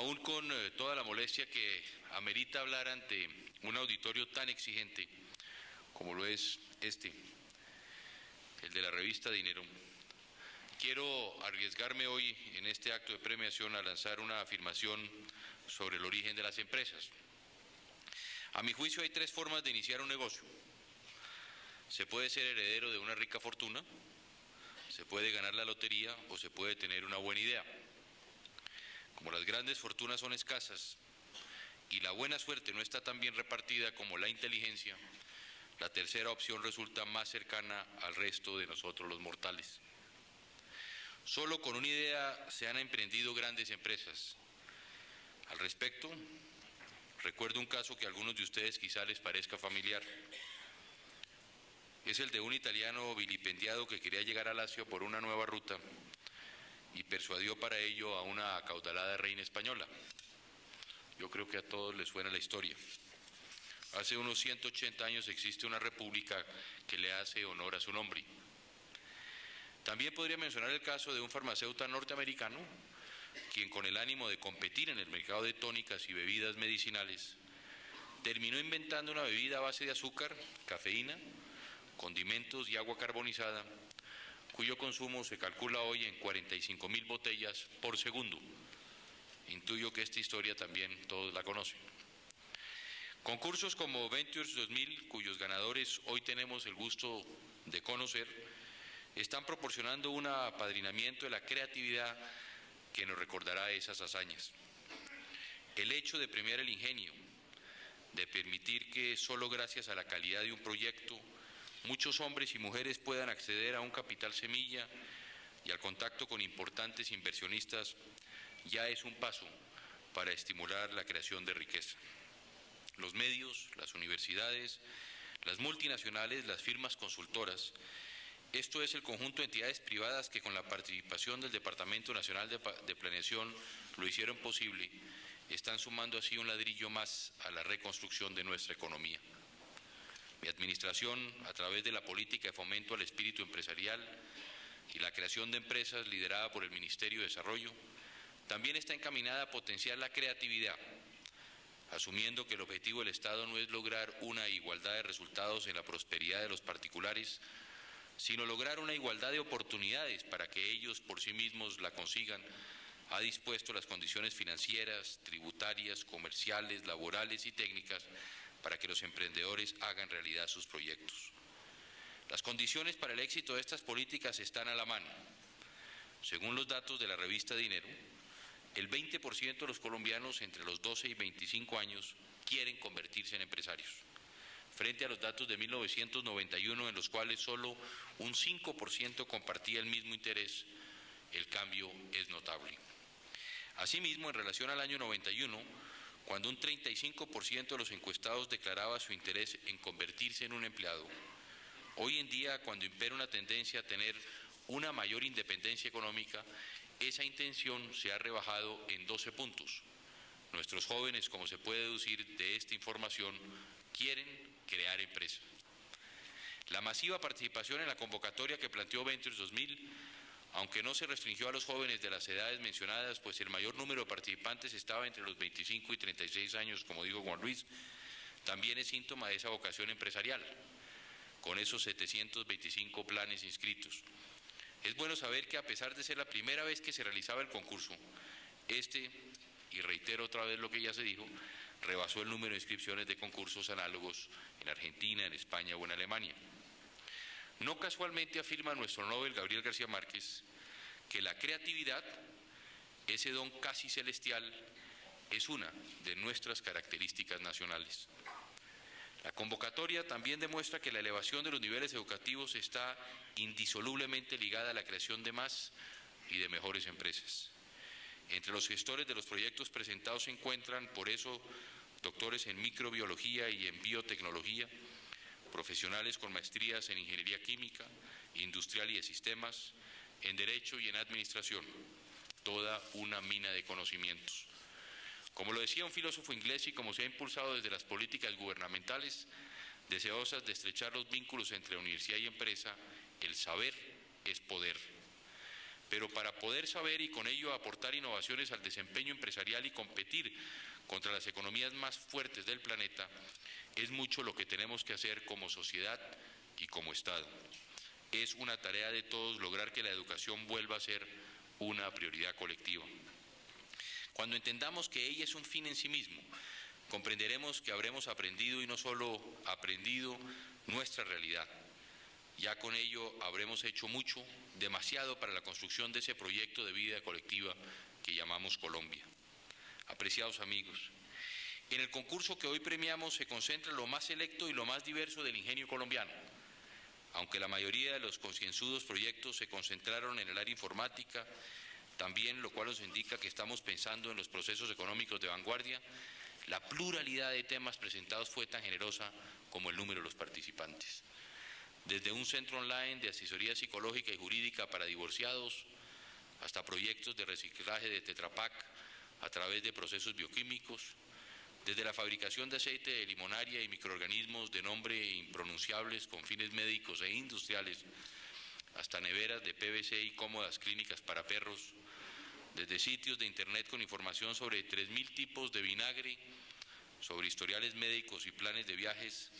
aún con eh, toda la molestia que amerita hablar ante un auditorio tan exigente como lo es este, el de la revista Dinero, quiero arriesgarme hoy en este acto de premiación a lanzar una afirmación sobre el origen de las empresas. A mi juicio hay tres formas de iniciar un negocio. Se puede ser heredero de una rica fortuna, se puede ganar la lotería o se puede tener una buena idea. Como las grandes fortunas son escasas y la buena suerte no está tan bien repartida como la inteligencia, la tercera opción resulta más cercana al resto de nosotros los mortales. Solo con una idea se han emprendido grandes empresas. Al respecto, recuerdo un caso que a algunos de ustedes quizá les parezca familiar. Es el de un italiano vilipendiado que quería llegar a Lacio por una nueva ruta y persuadió para ello a una acaudalada reina española. Yo creo que a todos les suena la historia. Hace unos 180 años existe una república que le hace honor a su nombre. También podría mencionar el caso de un farmacéutico norteamericano, quien con el ánimo de competir en el mercado de tónicas y bebidas medicinales, terminó inventando una bebida a base de azúcar, cafeína, condimentos y agua carbonizada cuyo consumo se calcula hoy en 45 mil botellas por segundo. Intuyo que esta historia también todos la conocen. Concursos como Ventures 2000, cuyos ganadores hoy tenemos el gusto de conocer, están proporcionando un apadrinamiento de la creatividad que nos recordará esas hazañas. El hecho de premiar el ingenio, de permitir que solo gracias a la calidad de un proyecto muchos hombres y mujeres puedan acceder a un capital semilla y al contacto con importantes inversionistas ya es un paso para estimular la creación de riqueza. Los medios, las universidades, las multinacionales, las firmas consultoras, esto es el conjunto de entidades privadas que con la participación del Departamento Nacional de, Planeación lo hicieron posible, están sumando así un ladrillo más a la reconstrucción de nuestra economía. Mi administración, a través de la política de fomento al espíritu empresarial y la creación de empresas liderada por el Ministerio de Desarrollo, también está encaminada a potenciar la creatividad, asumiendo que el objetivo del Estado no es lograr una igualdad de resultados en la prosperidad de los particulares, sino lograr una igualdad de oportunidades para que ellos por sí mismos la consigan, ha dispuesto las condiciones financieras, tributarias, comerciales, laborales y técnicas para que los emprendedores hagan realidad sus proyectos. Las condiciones para el éxito de estas políticas están a la mano. Según los datos de la revista Dinero, el 20% de los colombianos entre los 12 y 25 años quieren convertirse en empresarios, frente a los datos de 1991 en los cuales solo un 5% compartía el mismo interés, el cambio es notable. Asimismo, en relación al año 91, cuando un 35% de los encuestados declaraba su interés en convertirse en un empleado, hoy en día, cuando impera una tendencia a tener una mayor independencia económica, esa intención se ha rebajado en 12 puntos. Nuestros jóvenes, como se puede deducir de esta información, quieren crear empresas. La masiva participación en la convocatoria que planteó Ventures 2000 aunque no se restringió a los jóvenes de las edades mencionadas, pues el mayor número de participantes estaba entre los 25 y 36 años, como dijo Juan Luis, también es síntoma de esa vocación empresarial, con esos 725 planes inscritos. Es bueno saber que a pesar de ser la primera vez que se realizaba el concurso, este, y reitero otra vez lo que ya se dijo, rebasó el número de inscripciones de concursos análogos en Argentina, en España o en Alemania. No casualmente afirma nuestro Nobel Gabriel García Márquez que la creatividad, ese don casi celestial, es una de nuestras características nacionales. La convocatoria también demuestra que la elevación de los niveles educativos está indisolublemente ligada a la creación de más y de mejores empresas. Entre los gestores de los proyectos presentados se encuentran, por eso, doctores en microbiología y en biotecnología, profesionales con maestrías en ingeniería química, industrial y de sistemas, en derecho y en administración, toda una mina de conocimientos. Como lo decía un filósofo inglés y como se ha impulsado desde las políticas gubernamentales, deseosas de estrechar los vínculos entre universidad y empresa, el saber es poder. pero para poder saber y con ello aportar innovaciones al desempeño empresarial y competir contra las economías más fuertes del planeta, es mucho lo que tenemos que hacer como sociedad y como Estado. Es una tarea de todos lograr que la educación vuelva a ser una prioridad colectiva. Cuando entendamos que ella es un fin en sí mismo, comprenderemos que habremos aprendido y no solo aprendido nuestra realidad. Ya con ello habremos hecho mucho, demasiado para la construcción de ese proyecto de vida colectiva que llamamos Colombia. Apreciados amigos, en el concurso que hoy premiamos se concentra lo más selecto y lo más diverso del ingenio colombiano. Aunque la mayoría de los concienzudos proyectos se concentraron en el área informática, también lo cual nos indica que estamos pensando en los procesos económicos de vanguardia, la pluralidad de temas presentados fue tan generosa como el número de los participantes. Desde un centro online de asesoría psicológica y jurídica para divorciados, hasta proyectos de reciclaje de Tetrapac a través de procesos bioquímicos, desde la fabricación de aceite de limonaria y microorganismos de nombre impronunciables con fines médicos e industriales, hasta neveras de PVC y cómodas clínicas para perros, desde sitios de Internet con información sobre 3.000 tipos de vinagre, sobre historiales médicos y planes de viajes,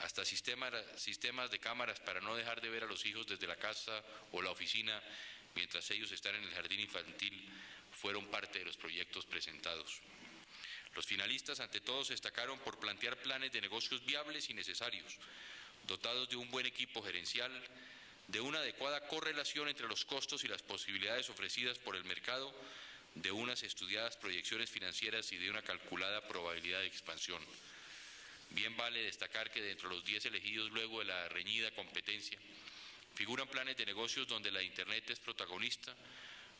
hasta sistemas, de cámaras para no dejar de ver a los hijos desde la casa o la oficina mientras ellos están en el jardín infantil, fueron parte de los proyectos presentados. Los finalistas, ante todo, se destacaron por plantear planes de negocios viables y necesarios, dotados de un buen equipo gerencial, de una adecuada correlación entre los costos y las posibilidades ofrecidas por el mercado, de unas estudiadas proyecciones financieras y de una calculada probabilidad de expansión. Bien vale destacar que dentro de los 10 elegidos luego de la reñida competencia, figuran planes de negocios donde la Internet es protagonista,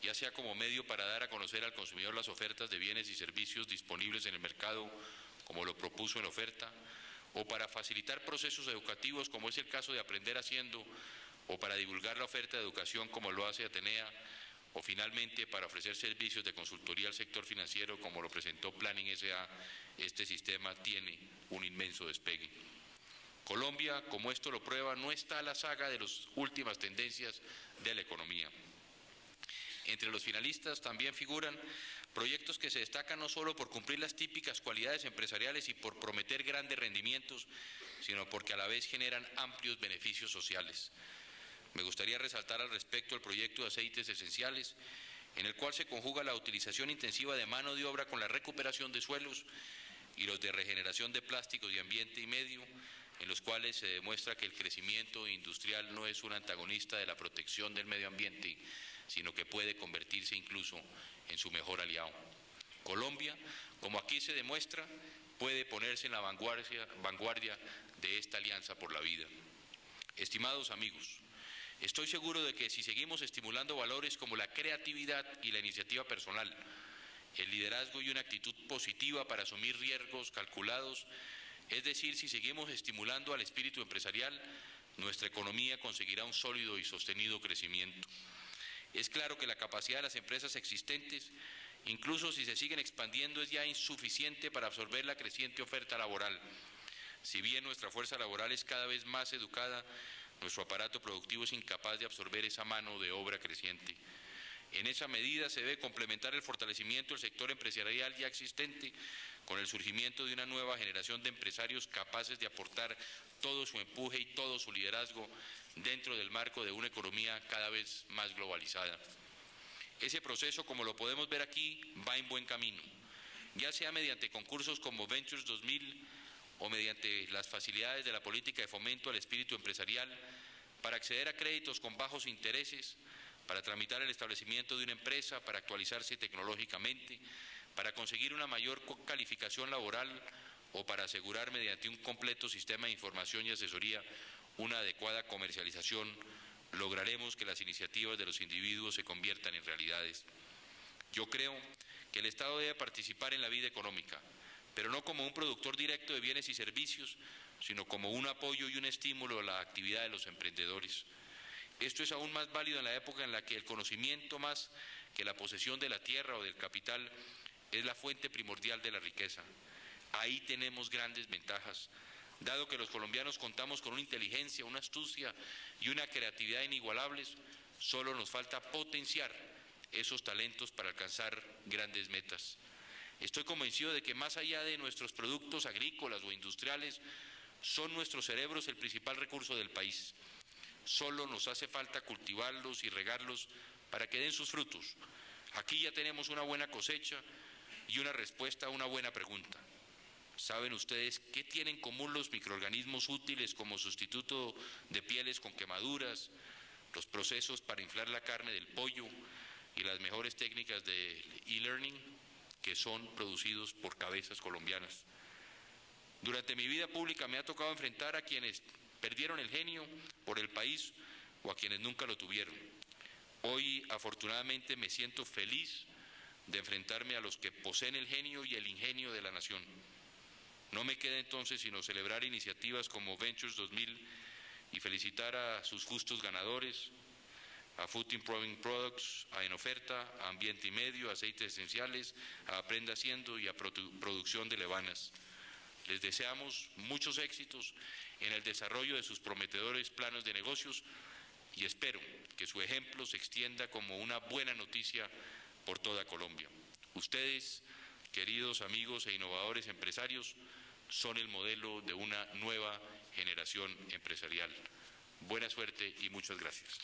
ya sea como medio para dar a conocer al consumidor las ofertas de bienes y servicios disponibles en el mercado, como lo propuso en oferta, o para facilitar procesos educativos, como es el caso de Aprender Haciendo, o para divulgar la oferta de educación, como lo hace Atenea, o finalmente para ofrecer servicios de consultoría al sector financiero, como lo presentó Planning SA, este sistema tiene un inmenso despegue. Colombia, como esto lo prueba, no está a la saga de las últimas tendencias de la economía. Entre los finalistas también figuran proyectos que se destacan no solo por cumplir las típicas cualidades empresariales y por prometer grandes rendimientos, sino porque a la vez generan amplios beneficios sociales. Me gustaría resaltar al respecto el proyecto de aceites esenciales, en el cual se conjuga la utilización intensiva de mano de obra con la recuperación de suelos y los de regeneración de plásticos de ambiente y medio, en los cuales se demuestra que el crecimiento industrial no es un antagonista de la protección del medio ambiente, sino que puede convertirse incluso en su mejor aliado. Colombia, como aquí se demuestra, puede ponerse en la vanguardia, vanguardia de esta alianza por la vida. Estimados amigos, Estoy seguro de que si seguimos estimulando valores como la creatividad y la iniciativa personal, el liderazgo y una actitud positiva para asumir riesgos calculados, es decir, si seguimos estimulando al espíritu empresarial, nuestra economía conseguirá un sólido y sostenido crecimiento. Es claro que la capacidad de las empresas existentes, incluso si se siguen expandiendo, es ya insuficiente para absorber la creciente oferta laboral. Si bien nuestra fuerza laboral es cada vez más educada, nuestro aparato productivo es incapaz de absorber esa mano de obra creciente. En esa medida se debe complementar el fortalecimiento del sector empresarial ya existente con el surgimiento de una nueva generación de empresarios capaces de aportar todo su empuje y todo su liderazgo dentro del marco de una economía cada vez más globalizada. Ese proceso, como lo podemos ver aquí, va en buen camino, ya sea mediante concursos como Ventures 2000, o mediante las facilidades de la política de fomento al espíritu empresarial para acceder a créditos con bajos intereses, para tramitar el establecimiento de una empresa, para actualizarse tecnológicamente, para conseguir una mayor calificación laboral o para asegurar mediante un completo sistema de información y asesoría una adecuada comercialización, lograremos que las iniciativas de los individuos se conviertan en realidades. Yo creo que el Estado debe participar en la vida económica, pero no como un productor directo de bienes y servicios, sino como un apoyo y un estímulo a la actividad de los emprendedores. Esto es aún más válido en la época en la que el conocimiento más que la posesión de la tierra o del capital es la fuente primordial de la riqueza. Ahí tenemos grandes ventajas, dado que los colombianos contamos con una inteligencia, una astucia y una creatividad inigualables, Solo nos falta potenciar esos talentos para alcanzar grandes metas. Estoy convencido de que más allá de nuestros productos agrícolas o industriales, son nuestros cerebros el principal recurso del país. Solo nos hace falta cultivarlos y regarlos para que den sus frutos. Aquí ya tenemos una buena cosecha y una respuesta a una buena pregunta. ¿Saben ustedes qué tienen en común los microorganismos útiles como sustituto de pieles con quemaduras, los procesos para inflar la carne del pollo y las mejores técnicas de e-learning que son producidos por cabezas colombianas? Durante mi vida pública me ha tocado enfrentar a quienes perdieron el genio por el país o a quienes nunca lo tuvieron. Hoy, afortunadamente, me siento feliz de enfrentarme a los que poseen el genio y el ingenio de la nación. No me queda entonces sino celebrar iniciativas como Ventures 2000 y felicitar a sus justos ganadores, a Food Improving Products, a En Oferta, a Ambiente y Medio, a Aceites Esenciales, a Aprenda Haciendo y a Producción de Levanas. Les deseamos muchos éxitos en el desarrollo de sus prometedores planos de negocios y espero que su ejemplo se extienda como una buena noticia por toda Colombia. Ustedes, queridos amigos e innovadores empresarios, son el modelo de una nueva generación empresarial. Buena suerte y muchas gracias.